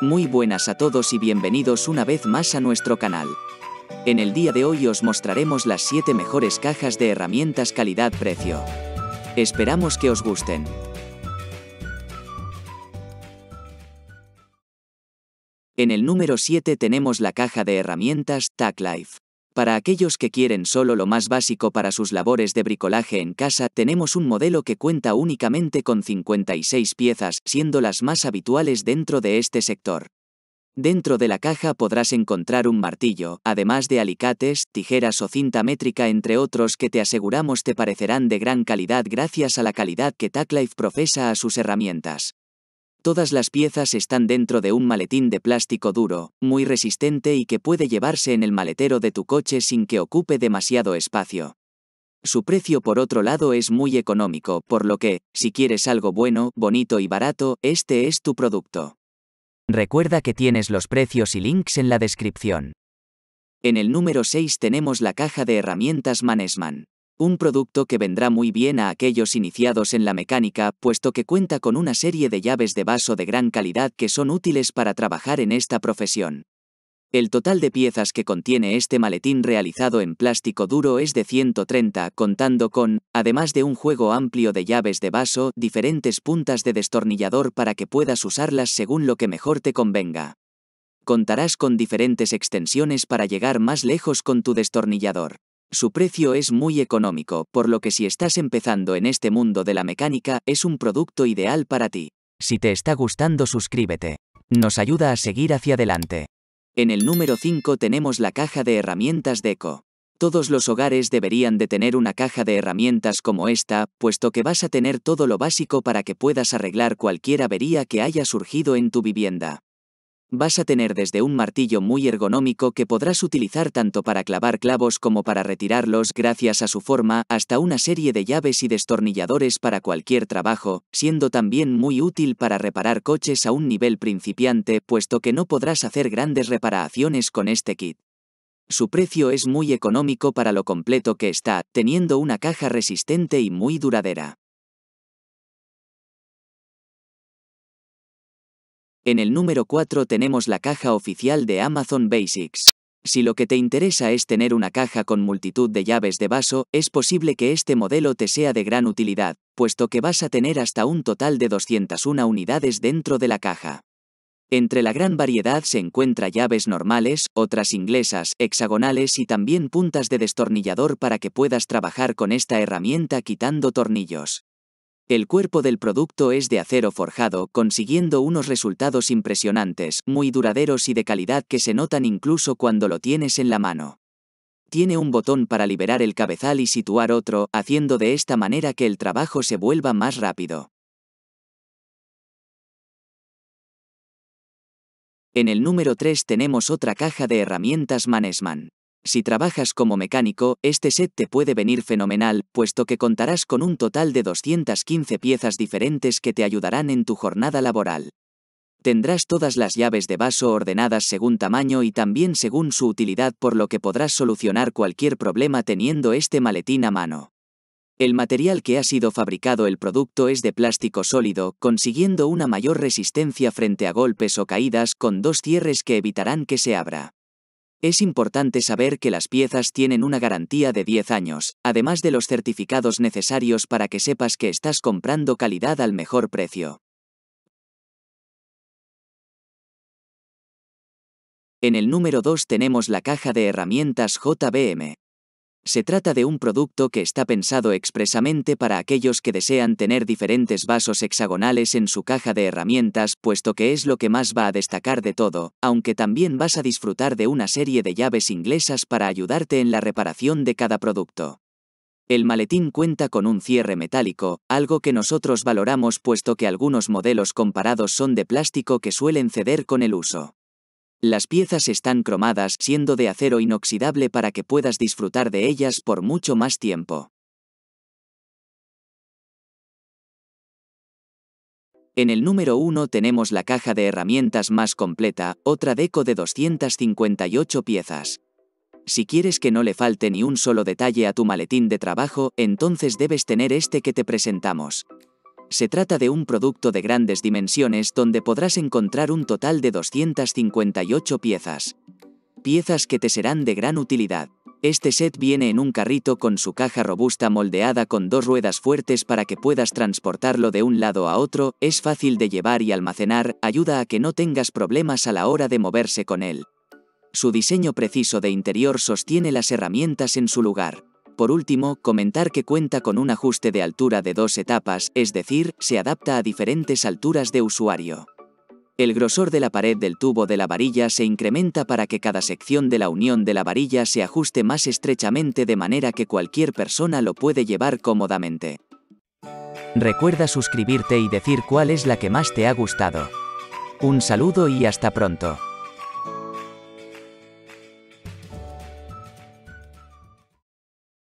Muy buenas a todos y bienvenidos una vez más a nuestro canal. En el día de hoy os mostraremos las 7 mejores cajas de herramientas calidad-precio. Esperamos que os gusten. En el número 7 tenemos la caja de herramientas TACLife. Para aquellos que quieren solo lo más básico para sus labores de bricolaje en casa, tenemos un modelo que cuenta únicamente con 56 piezas, siendo las más habituales dentro de este sector. Dentro de la caja podrás encontrar un martillo, además de alicates, tijeras o cinta métrica entre otros que te aseguramos te parecerán de gran calidad gracias a la calidad que TACLife profesa a sus herramientas. Todas las piezas están dentro de un maletín de plástico duro, muy resistente y que puede llevarse en el maletero de tu coche sin que ocupe demasiado espacio. Su precio por otro lado es muy económico, por lo que, si quieres algo bueno, bonito y barato, este es tu producto. Recuerda que tienes los precios y links en la descripción. En el número 6 tenemos la caja de herramientas Manesman. Un producto que vendrá muy bien a aquellos iniciados en la mecánica, puesto que cuenta con una serie de llaves de vaso de gran calidad que son útiles para trabajar en esta profesión. El total de piezas que contiene este maletín realizado en plástico duro es de 130, contando con, además de un juego amplio de llaves de vaso, diferentes puntas de destornillador para que puedas usarlas según lo que mejor te convenga. Contarás con diferentes extensiones para llegar más lejos con tu destornillador. Su precio es muy económico, por lo que si estás empezando en este mundo de la mecánica, es un producto ideal para ti. Si te está gustando, suscríbete. Nos ayuda a seguir hacia adelante. En el número 5 tenemos la caja de herramientas Deco. Todos los hogares deberían de tener una caja de herramientas como esta, puesto que vas a tener todo lo básico para que puedas arreglar cualquier avería que haya surgido en tu vivienda. Vas a tener desde un martillo muy ergonómico que podrás utilizar tanto para clavar clavos como para retirarlos gracias a su forma, hasta una serie de llaves y destornilladores para cualquier trabajo, siendo también muy útil para reparar coches a un nivel principiante, puesto que no podrás hacer grandes reparaciones con este kit. Su precio es muy económico para lo completo que está, teniendo una caja resistente y muy duradera. En el número 4 tenemos la caja oficial de Amazon Basics. Si lo que te interesa es tener una caja con multitud de llaves de vaso, es posible que este modelo te sea de gran utilidad, puesto que vas a tener hasta un total de 201 unidades dentro de la caja. Entre la gran variedad se encuentra llaves normales, otras inglesas, hexagonales y también puntas de destornillador para que puedas trabajar con esta herramienta quitando tornillos. El cuerpo del producto es de acero forjado, consiguiendo unos resultados impresionantes, muy duraderos y de calidad que se notan incluso cuando lo tienes en la mano. Tiene un botón para liberar el cabezal y situar otro, haciendo de esta manera que el trabajo se vuelva más rápido. En el número 3 tenemos otra caja de herramientas Manesman. Si trabajas como mecánico, este set te puede venir fenomenal, puesto que contarás con un total de 215 piezas diferentes que te ayudarán en tu jornada laboral. Tendrás todas las llaves de vaso ordenadas según tamaño y también según su utilidad por lo que podrás solucionar cualquier problema teniendo este maletín a mano. El material que ha sido fabricado el producto es de plástico sólido, consiguiendo una mayor resistencia frente a golpes o caídas con dos cierres que evitarán que se abra. Es importante saber que las piezas tienen una garantía de 10 años, además de los certificados necesarios para que sepas que estás comprando calidad al mejor precio. En el número 2 tenemos la caja de herramientas JBM. Se trata de un producto que está pensado expresamente para aquellos que desean tener diferentes vasos hexagonales en su caja de herramientas, puesto que es lo que más va a destacar de todo, aunque también vas a disfrutar de una serie de llaves inglesas para ayudarte en la reparación de cada producto. El maletín cuenta con un cierre metálico, algo que nosotros valoramos puesto que algunos modelos comparados son de plástico que suelen ceder con el uso. Las piezas están cromadas siendo de acero inoxidable para que puedas disfrutar de ellas por mucho más tiempo. En el número 1 tenemos la caja de herramientas más completa, otra deco de 258 piezas. Si quieres que no le falte ni un solo detalle a tu maletín de trabajo, entonces debes tener este que te presentamos. Se trata de un producto de grandes dimensiones donde podrás encontrar un total de 258 piezas. Piezas que te serán de gran utilidad. Este set viene en un carrito con su caja robusta moldeada con dos ruedas fuertes para que puedas transportarlo de un lado a otro, es fácil de llevar y almacenar, ayuda a que no tengas problemas a la hora de moverse con él. Su diseño preciso de interior sostiene las herramientas en su lugar. Por último, comentar que cuenta con un ajuste de altura de dos etapas, es decir, se adapta a diferentes alturas de usuario. El grosor de la pared del tubo de la varilla se incrementa para que cada sección de la unión de la varilla se ajuste más estrechamente de manera que cualquier persona lo puede llevar cómodamente. Recuerda suscribirte y decir cuál es la que más te ha gustado. Un saludo y hasta pronto.